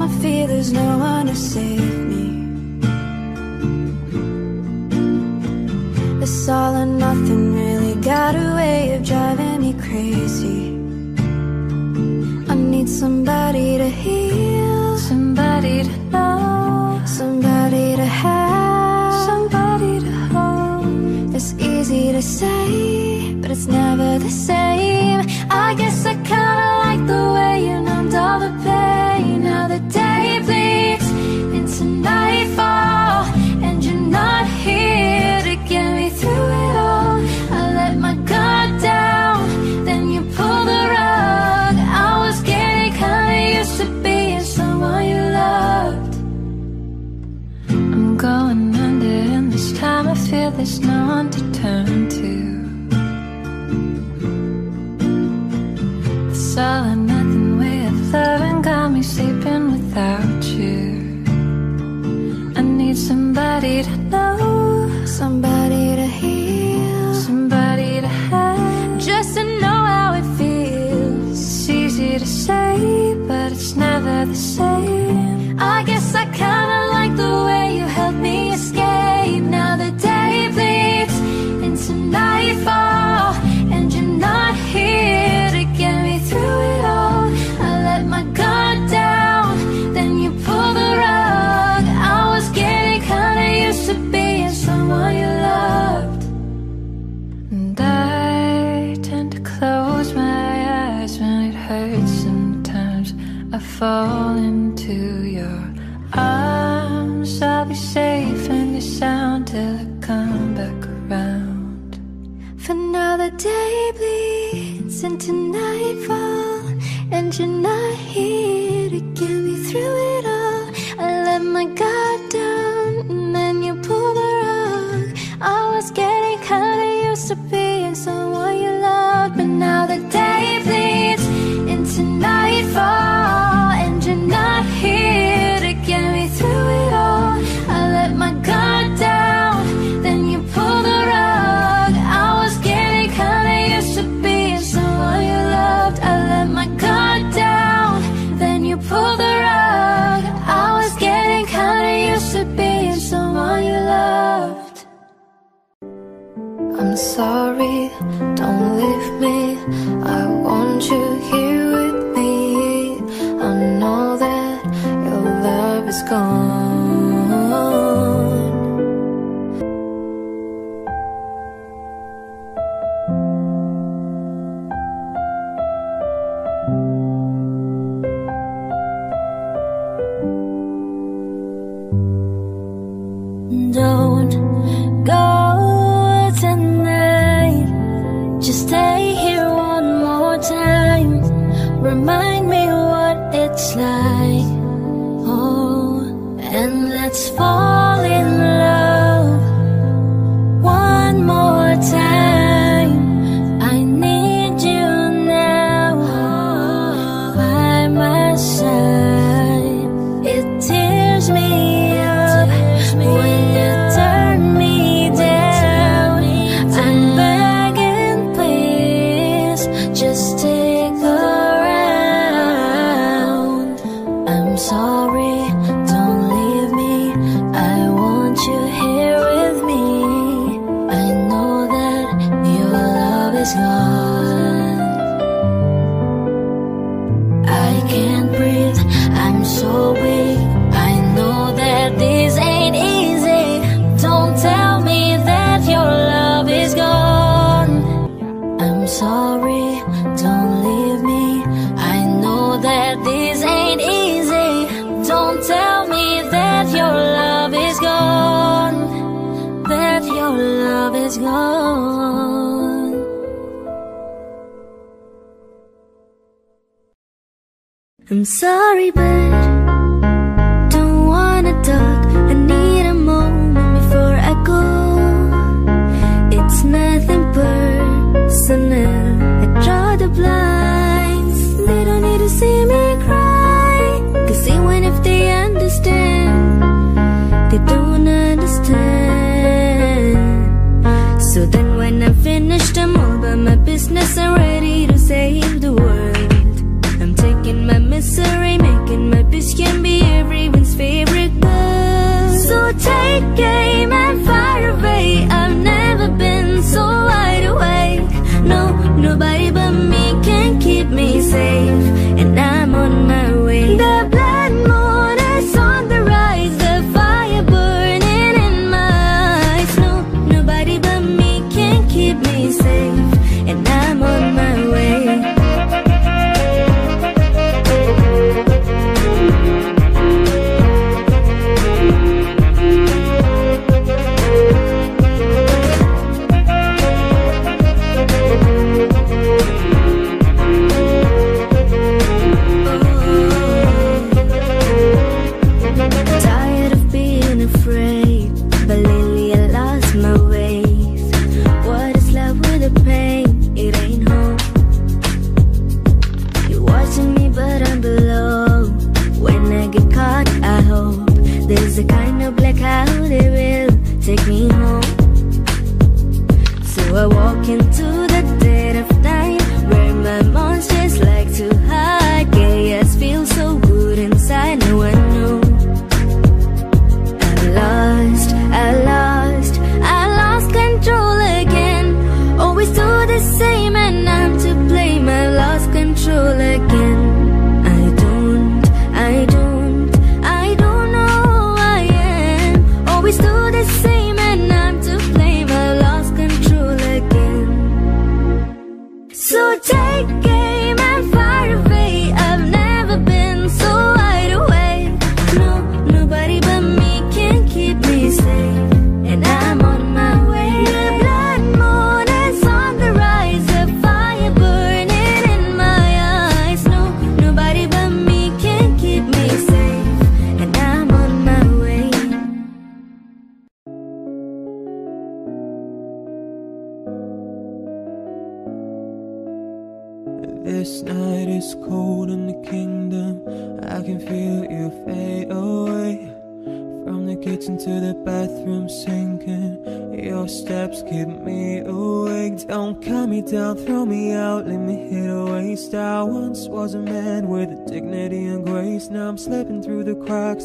time I feel there's no one to save me. This all or nothing really got a way of driving me crazy. I need somebody to hear falling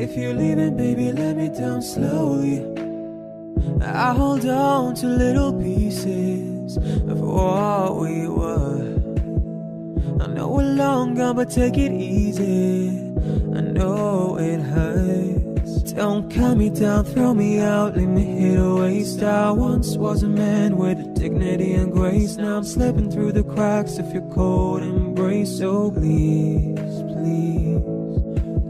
If you're leaving, baby, let me down slowly. I hold on to little pieces of what we were. I know we're long gone, but take it easy. I know it hurts. Don't cut me down, throw me out, leave me here to waste. I once was a man with dignity and grace. Now I'm slipping through the cracks of your cold embrace. So please, please.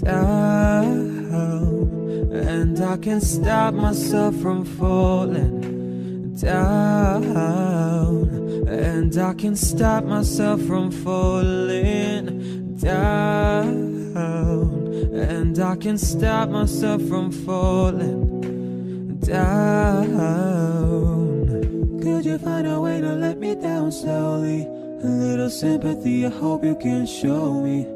down And I can't stop myself from falling down. And I can't stop myself from falling down. And I can't stop myself from falling down. Could you find a way to let me down slowly? A little sympathy, I hope you can show me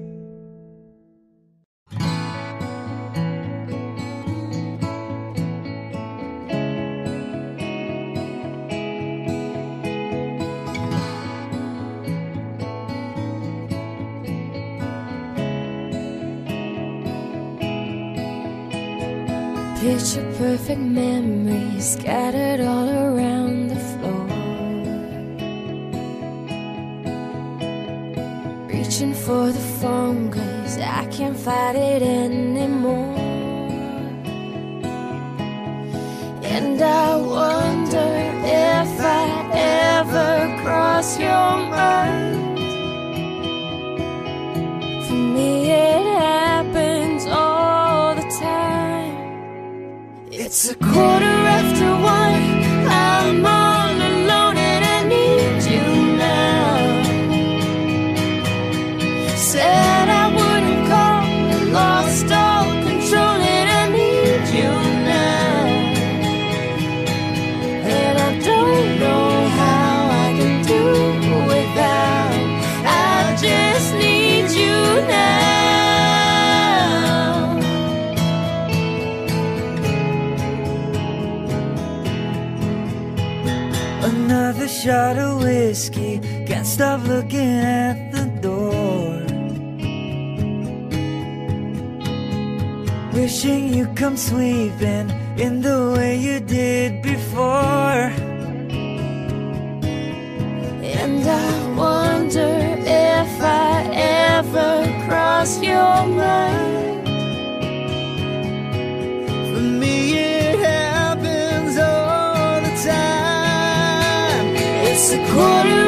Memories scattered all around the floor. Reaching for the phone, cause I can't fight it anymore. It's a quarter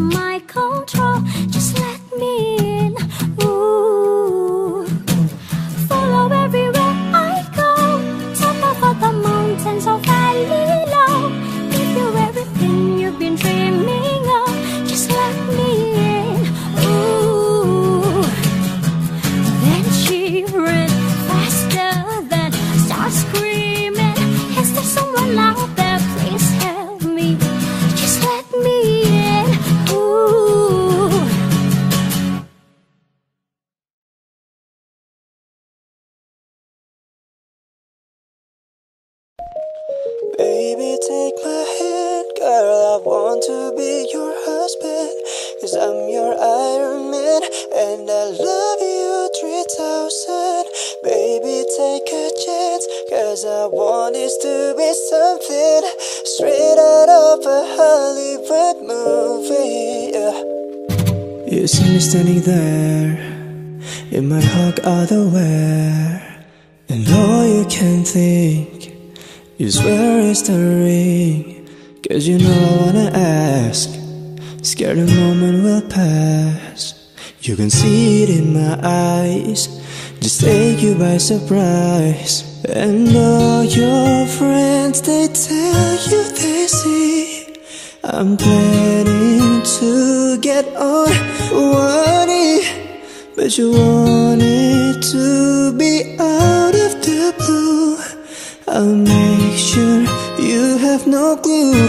my control. my eyes. Just take you by surprise. And all your friends, they tell you they see. I'm planning to get on one But you want it to be out of the blue. I'll make sure you have no clue.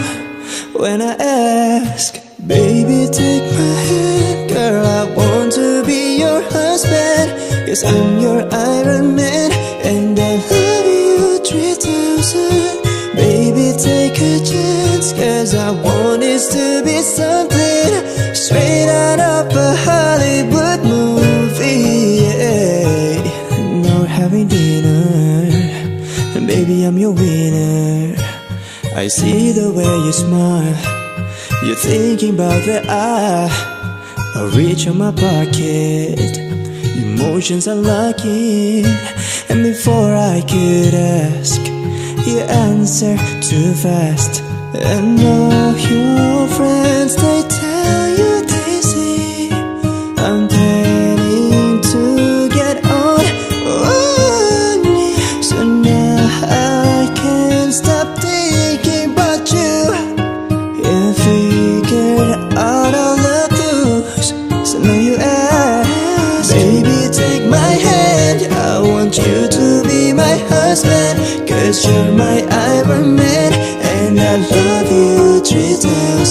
When I ask Baby, take my hand, girl, I want to be Cause I'm your Iron Man And I love you 3000 Baby take a chance Cause I want this to be something Straight out of a Hollywood movie yeah. Now we're having dinner And baby I'm your winner. I see the way you smile You're thinking about the I I reach in my pocket emotions are lucky. And before I could ask You answered too fast. And all your friends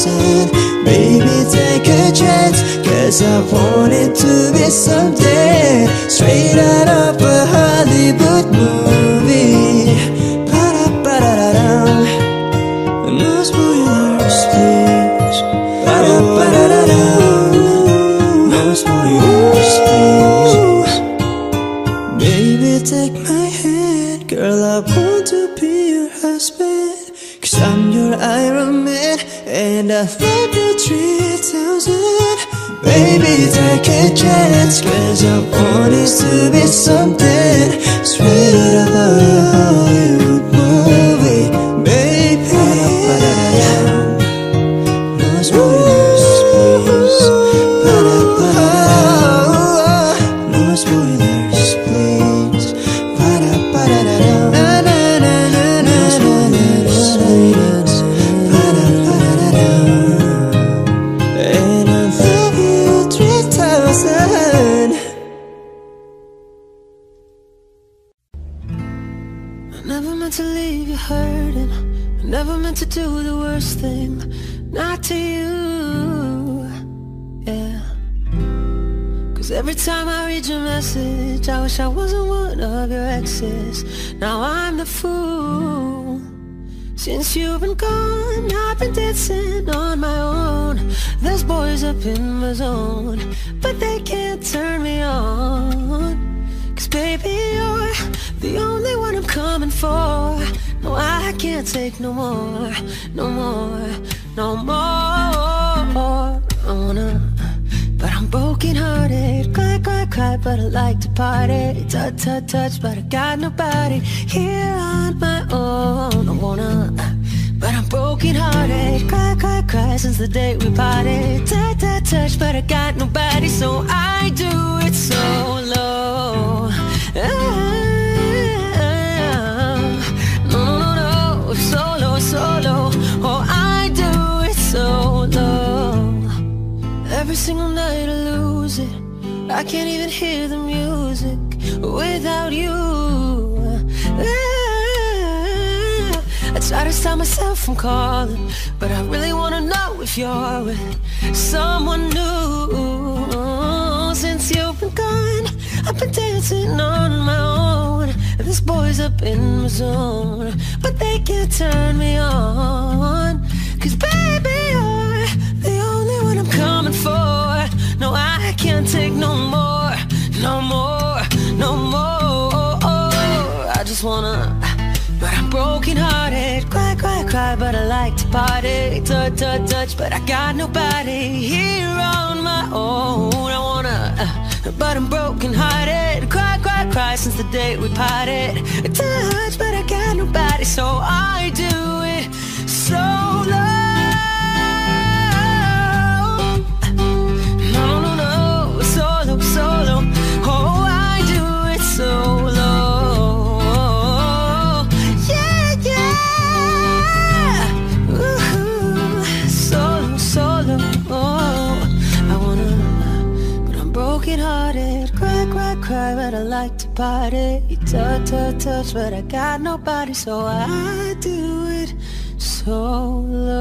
person. Baby, take a chance Cause I want it to be something Straight out of Treasure what is to be so but I like to party. Touch, touch, touch, but I got nobody here on my own. I wanna, but I'm broken hearted. Cry, cry, cry since the day we parted. Touch, touch, touch, but I got nobody, so I do it solo. Oh, no, no, no, solo, solo. Oh, I do it solo. Every single night I lose it. I can't even hear the music without you. I try to stop myself from calling, but I really wanna know if you're with someone new. Since you've been gone, I've been dancing on my own. This boy's up in my zone, but they can't turn me on. Cause No, I can't take no more, no more, no more. I just wanna, but I'm broken hearted. Cry, cry, cry, but I like to party. Touch, touch, touch, but I got nobody here on my own. I wanna, but I'm broken hearted. Cry, cry, cry since the day we parted. Touch, but I got nobody, so I do it solo. To party. Touch, touch, touch, but I got nobody, so I do it solo.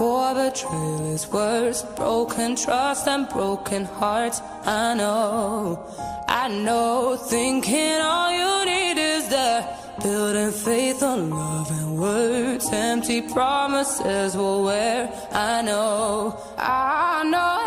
for betrayal is worse. Broken trust and broken hearts. I know, I know. Thinking all you need is there. Building faith on love and words. Empty promises will wear. I know, I know.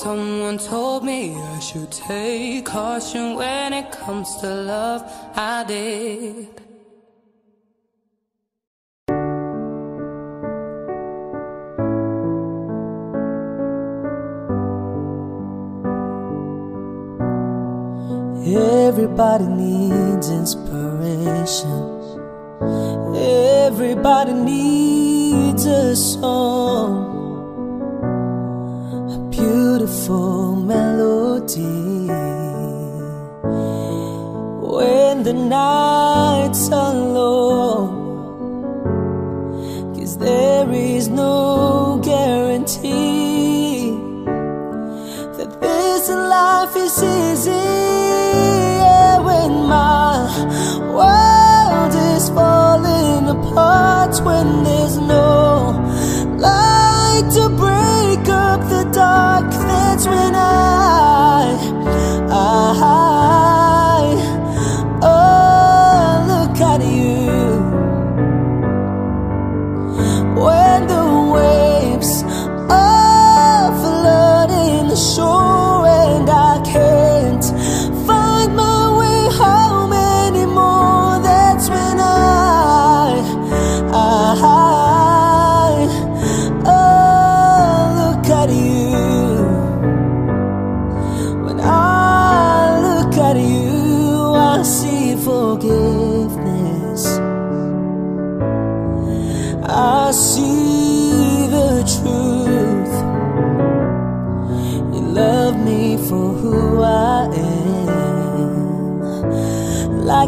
Someone told me I should take caution when it comes to love. I did. Everybody needs inspiration. Everybody needs a song, beautiful melody. When the nights are long,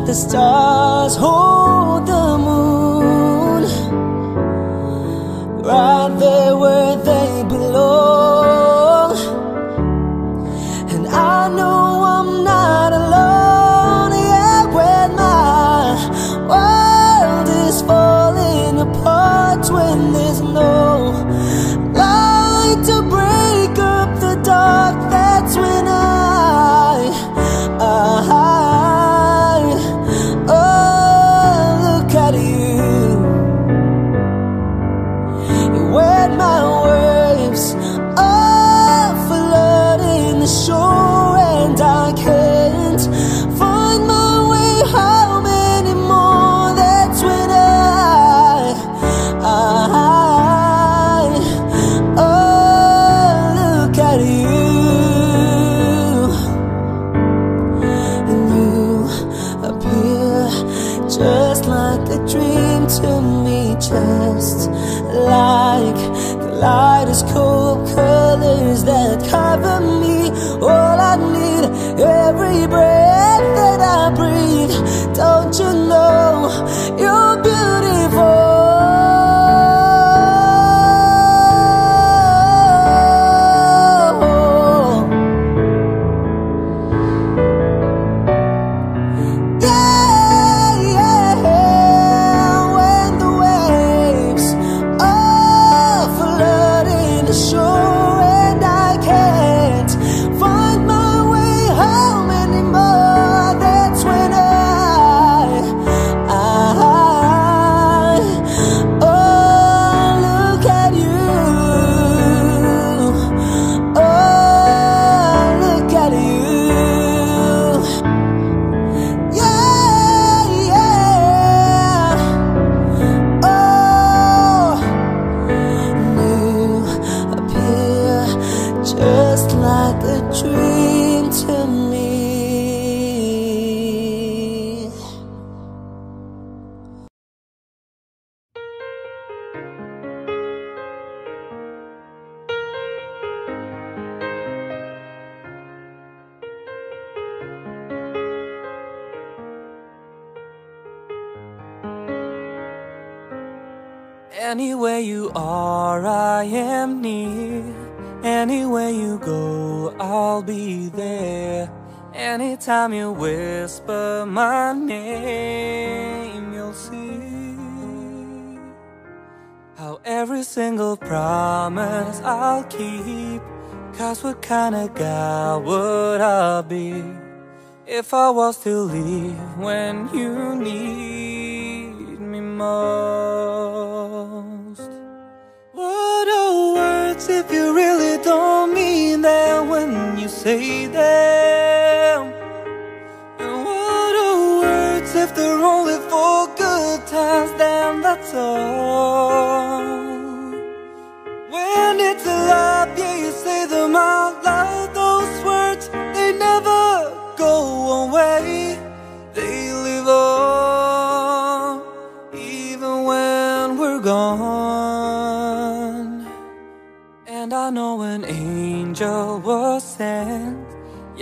the stars. Hold chest Like the lightest cold colors that cover my kind of guy would I be if I was to leave when you need me most? What are words if you really don't mean them when you say them? And what are words if they're only for good times? Then that's all. When it's a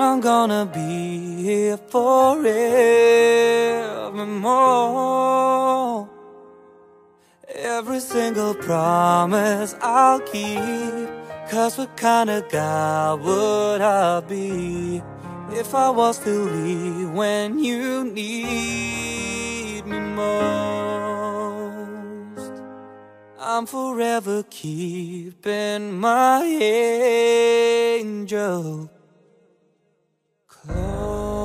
And I'm gonna be here forevermore. Every single promise I'll keep Cause what kind of guy would I be If I was to leave when you need me most? I'm forever keeping my angel Close.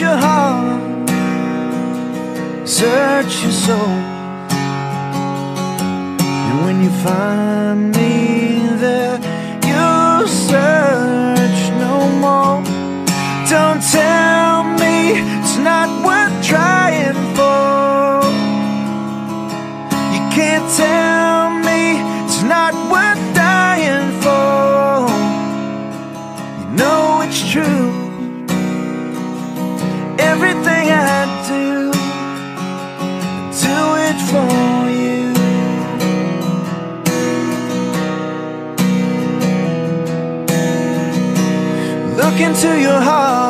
Search your heart, search your soul. And when you find me there, you search no more. Don't tell me it's not worth trying for. You can't tell Into your heart,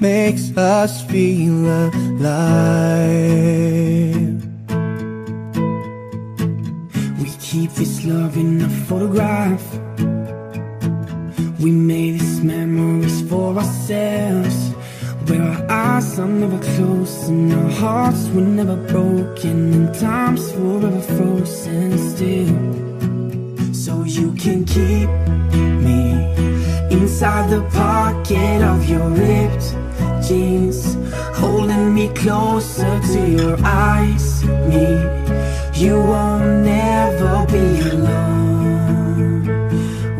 makes us feel alive. We keep this love in a photograph. We made these memories for ourselves. Where our eyes are never closed and our hearts were never broken and time's forever frozen still. So you can keep me inside the pocket of your ripped jeans. Holding me closer to your eyes. Me, you won't never be alone.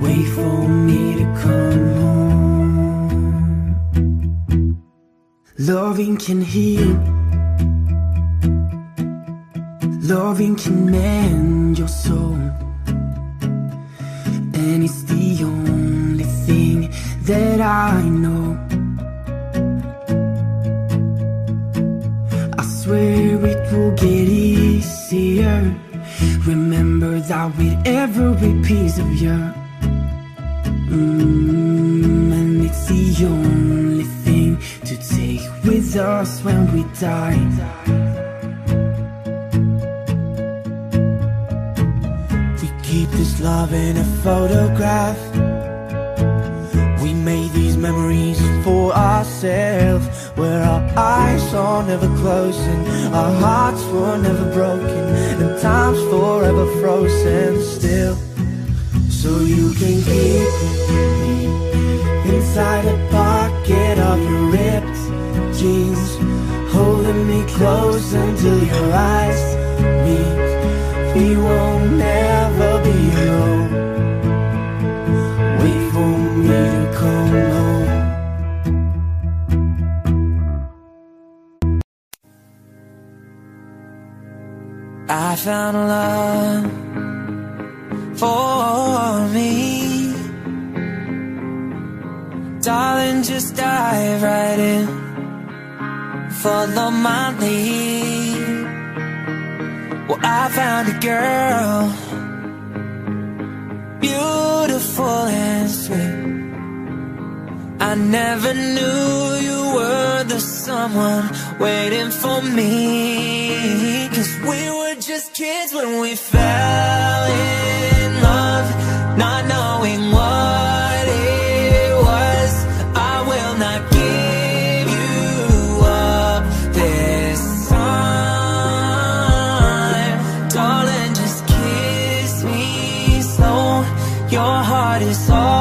Wait for me to come home. Loving can heal. Loving can mend your soul. And it's the only thing that I know will get easier. Remember that with every piece of you mm, And it's the only thing to take with us when we die. We keep this love in a photograph. We made these memories for ourselves Where our eyes are never closing Our hearts were never broken And time's forever frozen still. So you can keep me Inside a pocket of your ripped jeans Holding me close until your eyes meet. We won't never be alone I found love for me. Darling, just dive right in. Follow my lead. Well, I found a girl Beautiful and sweet I never knew you were the someone waiting for me. Cause we were just kids when we fell in love Not knowing what it was. I will not give you up this time. Darling, just kiss me slow. Your heart is all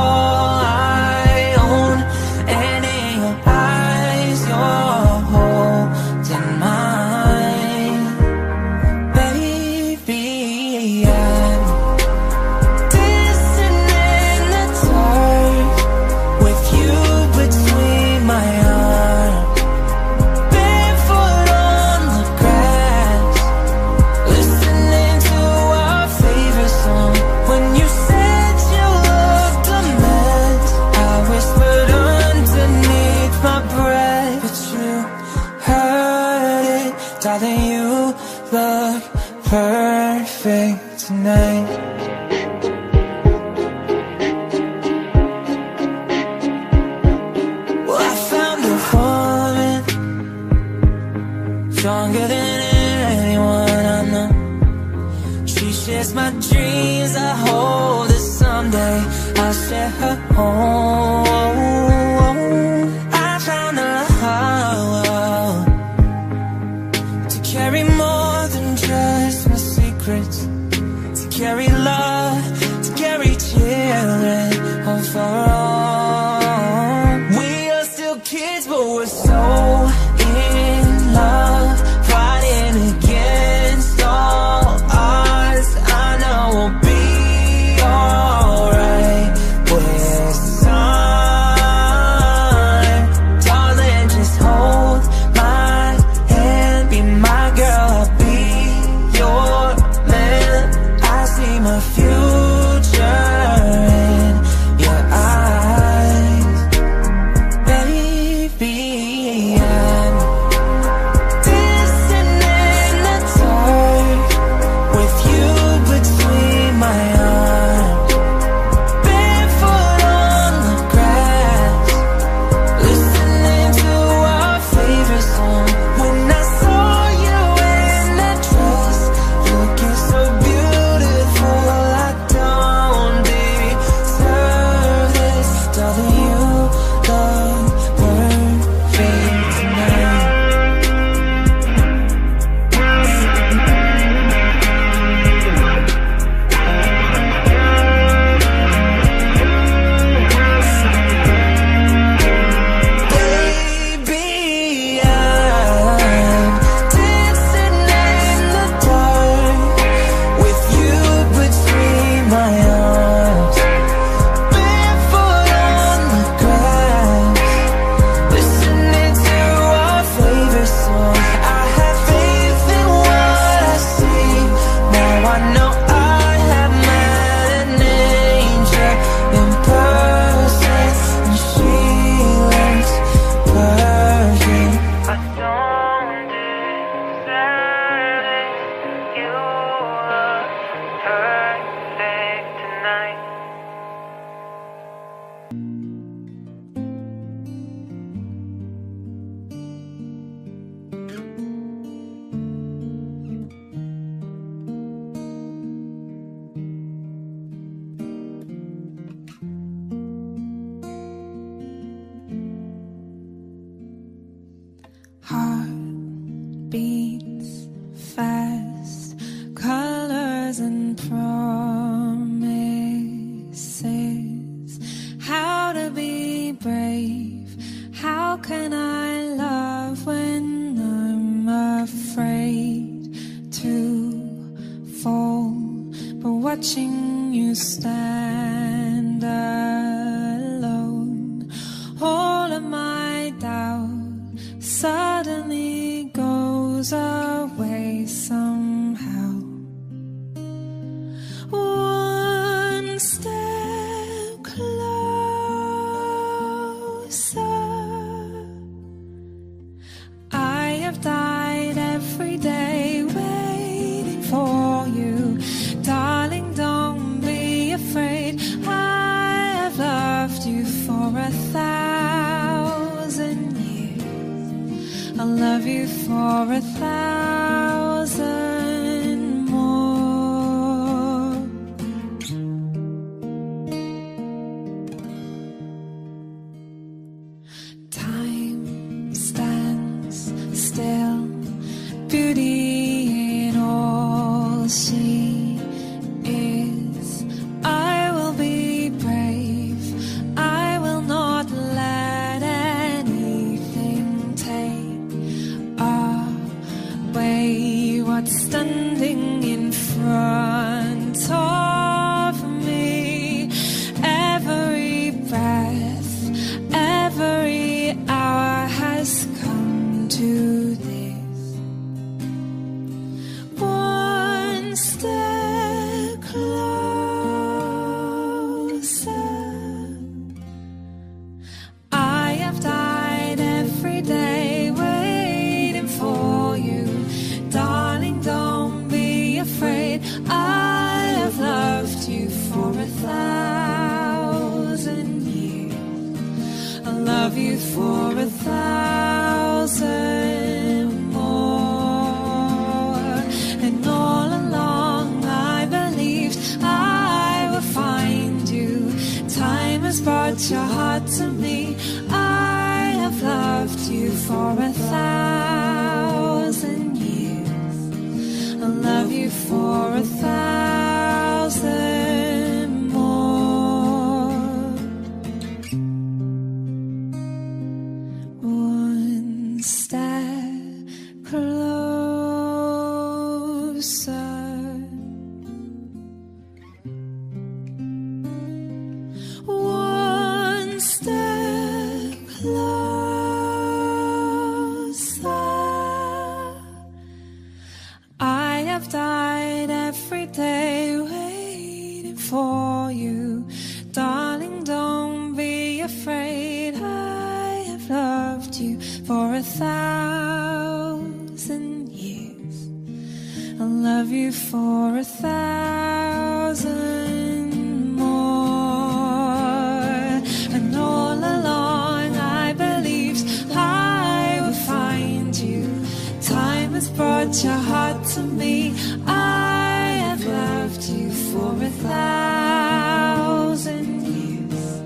your heart to me. I have loved you for a thousand years.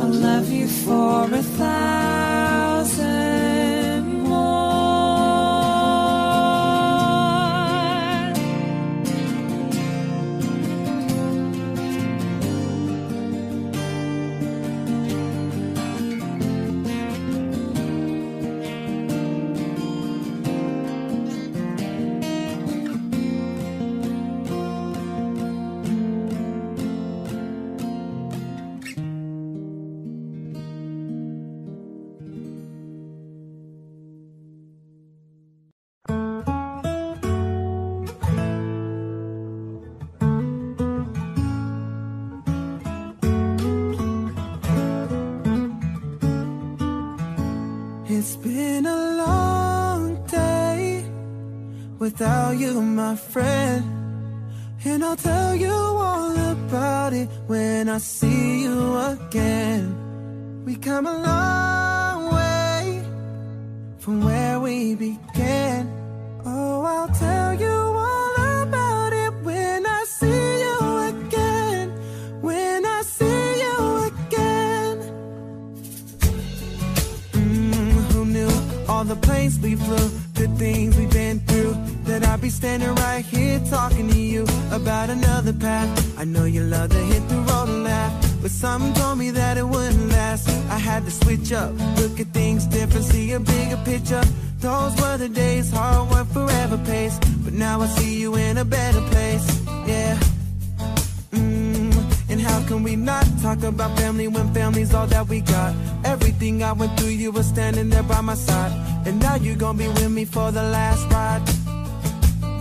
I'll love you for a thousand you, my friend. And I'll tell you all about it when I see you again. We come a long way from where we began. Oh, I'll tell you all about it when I see you again. When I see you again. Mm, who knew all the planes we flew, good things standing right here talking to you about another path. I know you love to hit the road and laugh, but something told me that it wouldn't last. I had to switch up, look at things different, see a bigger picture. Those were the days, hard work forever pays. But now I see you in a better place, yeah. Mm, and how can we not talk about family when family's all that we got? Everything I went through, you were standing there by my side. And now you're gonna be with me for the last ride.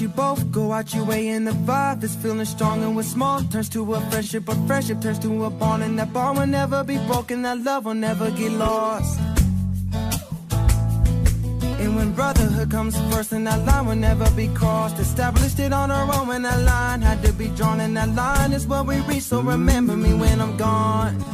You both go out your way and the vibe that's feeling strong and what's small turns to a friendship, a friendship turns to a bond and that bond will never be broken, that love will never get lost. And when brotherhood comes first and that line will never be crossed Established it on our own when that line had to be drawn And that line is what we reach, so remember me when I'm gone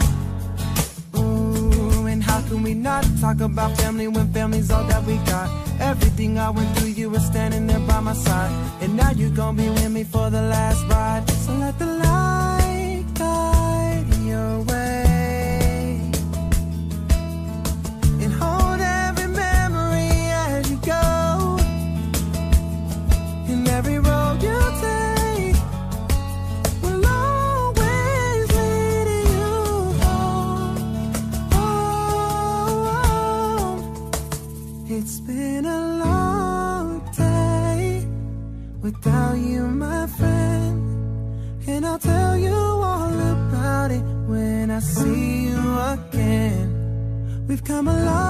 talk about family when family's all that we got. Everything I went through, you were standing there by my side. And now you're gonna be with me for the last ride. So let the come a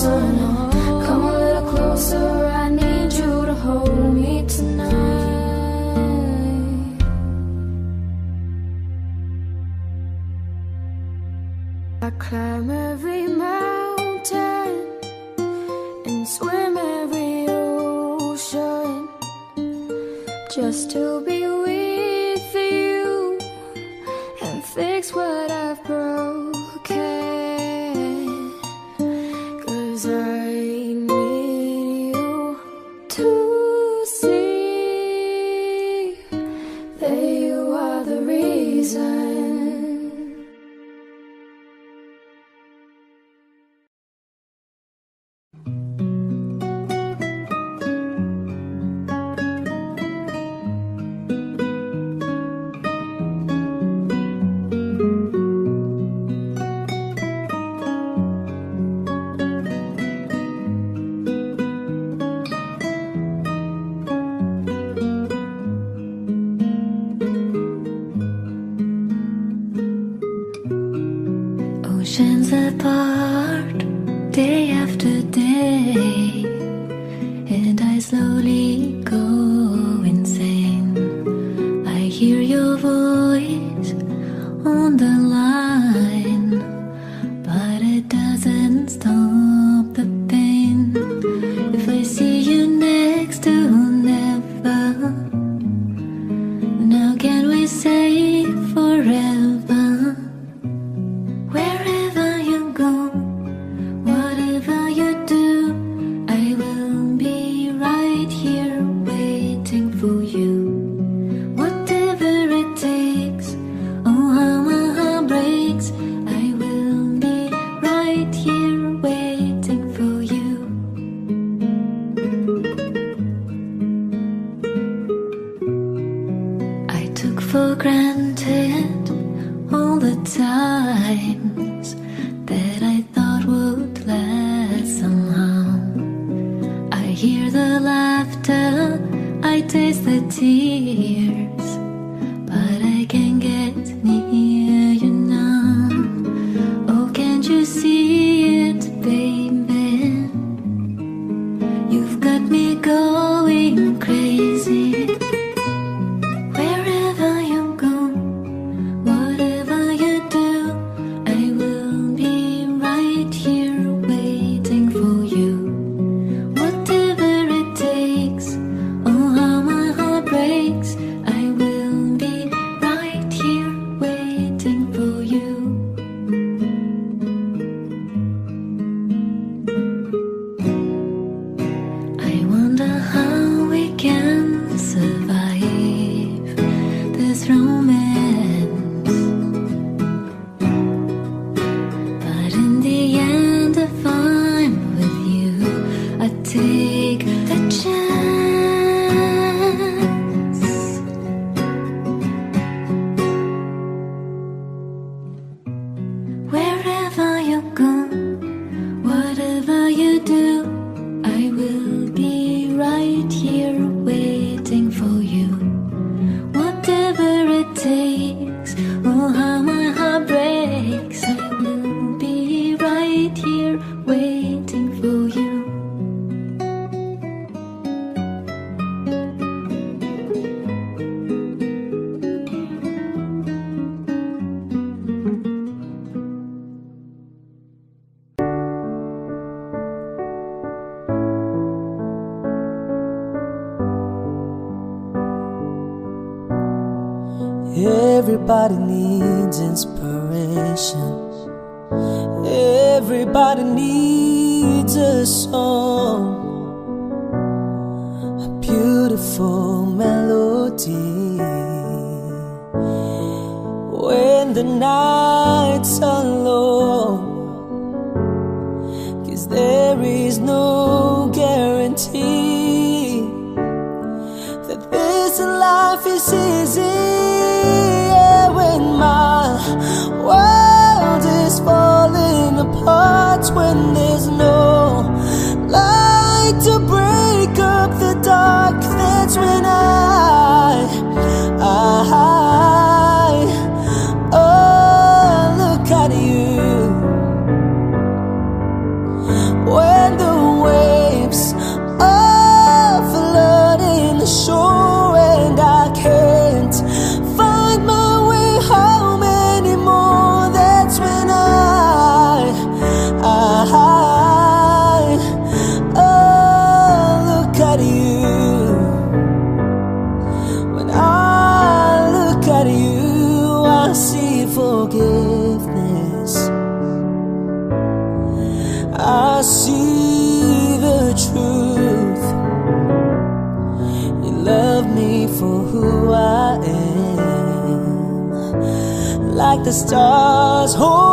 Come a little closer. I need you to hold me tonight. I climb every mountain and swim every ocean just to be with you and fix what times that I thought would last somehow. I hear the laughter, I taste the tears. this easy yeah, when my world is falling apart when stars. Hold